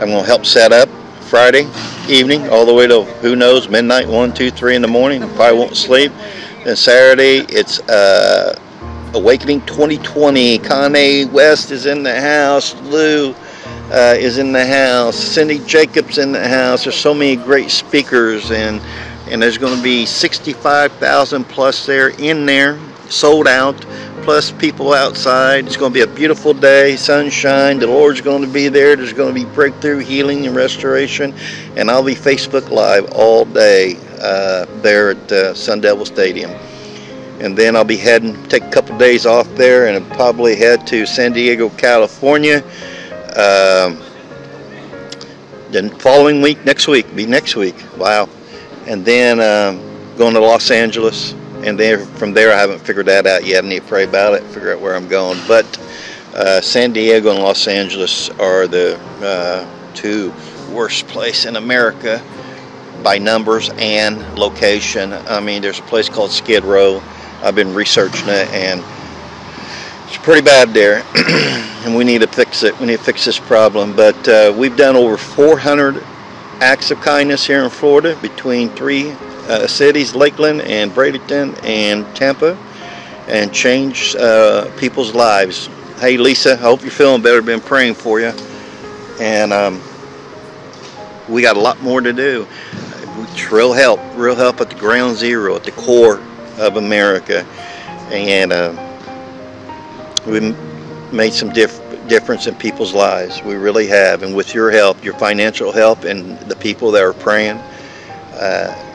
I'm going to help set up Friday evening all the way to who knows midnight, one, two, three in the morning. Probably won't sleep. And Saturday it's uh, Awakening 2020. Kanye West is in the house. Lou uh, is in the house. Cindy Jacobs in the house. There's so many great speakers and and there's going to be 65,000 plus there in there, sold out, plus people outside. It's going to be a beautiful day, sunshine. The Lord's going to be there. There's going to be breakthrough, healing, and restoration. And I'll be Facebook Live all day uh, there at uh, Sun Devil Stadium. And then I'll be heading, take a couple days off there, and probably head to San Diego, California. Um, then following week, next week, be next week. Wow and then um, going to Los Angeles. And then from there, I haven't figured that out yet. I need to pray about it, figure out where I'm going. But uh, San Diego and Los Angeles are the uh, two worst place in America by numbers and location. I mean, there's a place called Skid Row. I've been researching it, and it's pretty bad there, and we need to fix it. We need to fix this problem. But uh, we've done over 400 acts of kindness here in Florida between three uh, cities, Lakeland and Bradenton and Tampa, and change uh, people's lives. Hey Lisa, I hope you're feeling better. Been praying for you, and um, we got a lot more to do. Real help, real help at the ground zero, at the core of America, and uh, we made some difference in people's lives. We really have. And with your help, your financial help, and the people that are praying, uh,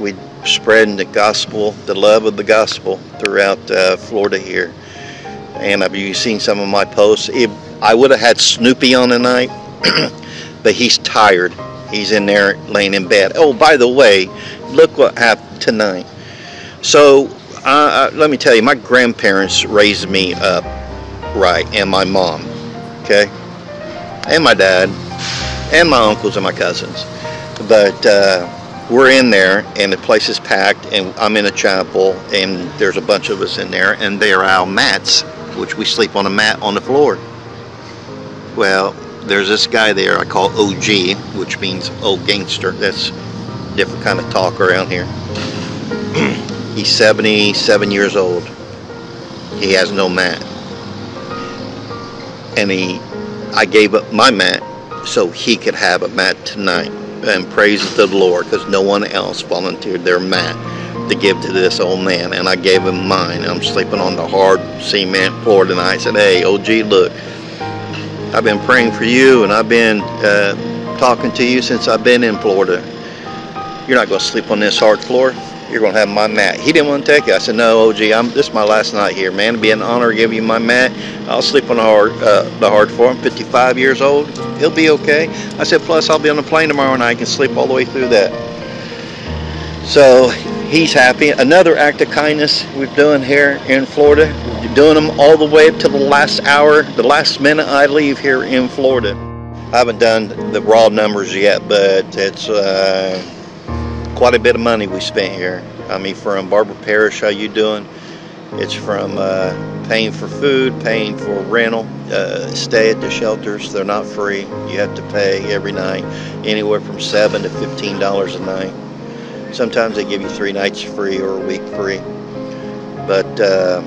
we spreading the gospel, the love of the gospel throughout uh, Florida here. And have you seen some of my posts? If I would have had Snoopy on tonight, but he's tired. He's in there laying in bed. Oh, by the way, look what happened tonight. So, uh let me tell you, my grandparents raised me up right, and my mom, okay, and my dad, and my uncles and my cousins. But uh, we're in there, and the place is packed, and I'm in a chapel, and there's a bunch of us in there, and they are our mats, which we sleep on a mat on the floor. Well, there's this guy there I call OG, which means old gangster. That's different kind of talk around here. He's 77 years old. He has no mat and he, I gave up my mat so he could have a mat tonight. And praise the Lord, because no one else volunteered their mat to give to this old man, and I gave him mine. I'm sleeping on the hard cement floor tonight. I said, "Hey, OG, look, I've been praying for you, and I've been uh, talking to you since I've been in Florida. You're not going to sleep on this hard floor." You're going to have my mat. He didn't want to take it. I said, no, OG, I'm, this is my last night here, man. It'd be an honor to give you my mat. I'll sleep on the hard, uh, the hard floor. I'm 55 years old. He'll be okay. I said, plus I'll be on the plane tomorrow and I can sleep all the way through that. So he's happy. Another act of kindness we're doing here in Florida. We're doing them all the way up to the last hour, the last minute I leave here in Florida. I haven't done the raw numbers yet, but it's uh, quite a bit of money we spent here. I mean, from Barbara Parish, how you doing? It's from uh, paying for food, paying for rental, uh, stay at the shelters. They're not free. You have to pay every night, anywhere from seven to fifteen dollars a night. Sometimes they give you three nights free or a week free. But uh,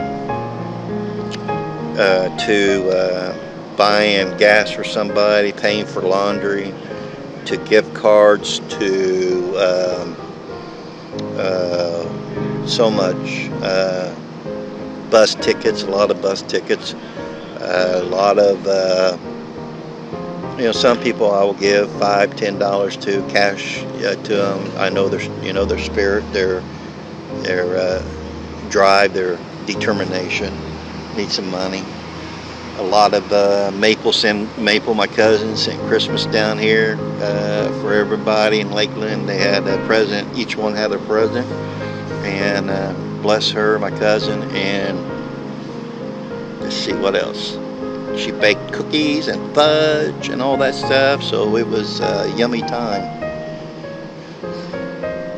uh to uh, buying gas for somebody, paying for laundry, to gift cards, to um, uh, so much. Uh, bus tickets, a lot of bus tickets, uh, a lot of, uh, you know, some people I will give five, ten dollars to cash to them. I know their, you know, their spirit, their, their drive, their determination. Need some money a lot of uh, Maple send Maple, my cousin, sent Christmas down here uh, for everybody in Lakeland. They had a present. Each one had a present, and uh, bless her, my cousin. And let's see what else. She baked cookies and fudge and all that stuff. So it was a yummy time.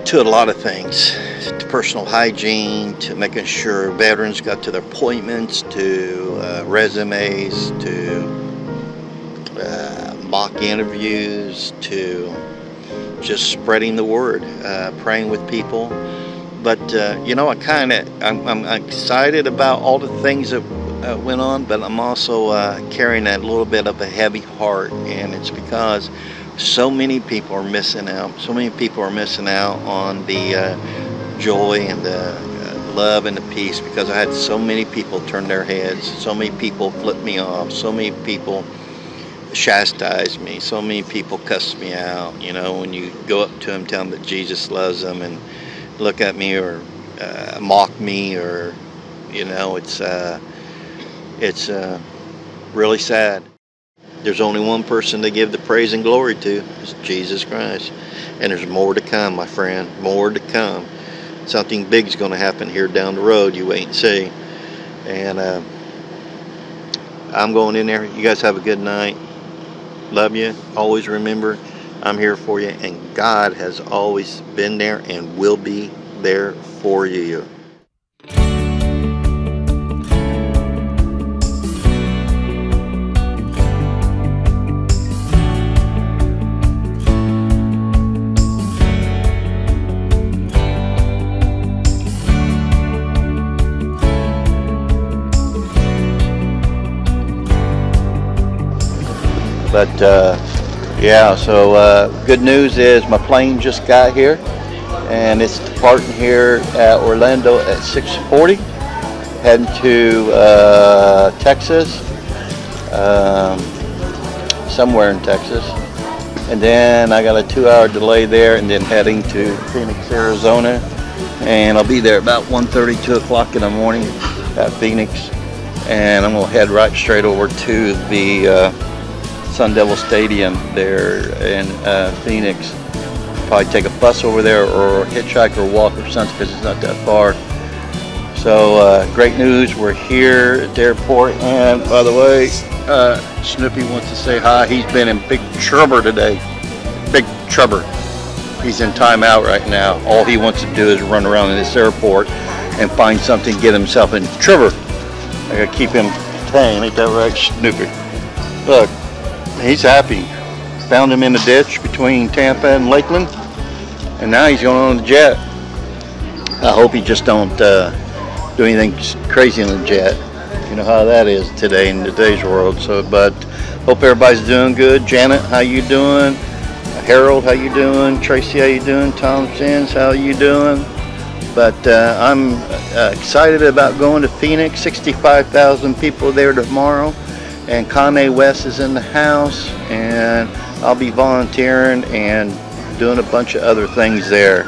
To a lot of things, to personal hygiene, to making sure veterans got to their appointments, to uh, resumes, to uh, mock interviews, to just spreading the word, uh, praying with people. But uh, you know, I kind of I'm, I'm, excited about all the things that uh, went on, but I'm also uh, carrying a little bit of a heavy heart, and it's because so many people are missing out. So many people are missing out on the uh, joy and the uh, love and the peace because I had so many people turn their heads, so many people flip me off, so many people chastise me, so many people cuss me out. You know, when you go up to them, tell them that Jesus loves them, and look at me or uh, mock me, or you know, it's uh, it's uh, really sad. There's only one person to give the praise and glory to. It's Jesus Christ. And there's more to come, my friend. More to come. Something big's going to happen here down the road. You wait and see. And uh, I'm going in there. You guys have a good night. Love you. Always remember, I'm here for you. And God has always been there and will be there for you. But uh, yeah, so uh, good news is my plane just got here and it's departing here at Orlando at 6:40, heading to uh, Texas, um, somewhere in Texas. And then I got a two-hour delay there and then heading to Phoenix, Arizona. And I'll be there about 1.30, 2 o'clock in the morning at Phoenix. And I'm to head right straight over to the uh, Sun Devil Stadium there in uh, Phoenix. Probably take a bus over there or hitchhike or walk or something because it's not that far. So uh, great news, we're here at the airport and by the way, uh, Snoopy wants to say hi. He's been in big trouble today. Big trouble. He's in timeout right now. All he wants to do is run around in this airport and find something, to get himself in trouble. I gotta keep him tame, ain't that right, Snoopy? Look, he's happy. Found him in a ditch between Tampa and Lakeland, and now he's going on the jet. I hope he just don't uh, do anything crazy on the jet. You know how that is today in today's world. So, but hope everybody's doing good. Janet, how you doing? Harold, how you doing? Tracy, how you doing? Tom Sins, how you doing? But uh, I'm uh, excited about going to Phoenix. 65,000 people there tomorrow and Kanye West is in the house and I'll be volunteering and doing a bunch of other things there.